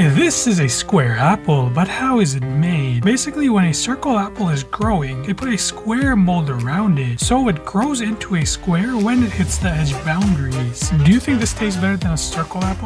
This is a square apple, but how is it made? Basically, when a circle apple is growing, they put a square mold around it, so it grows into a square when it hits the edge boundaries. Do you think this tastes better than a circle apple?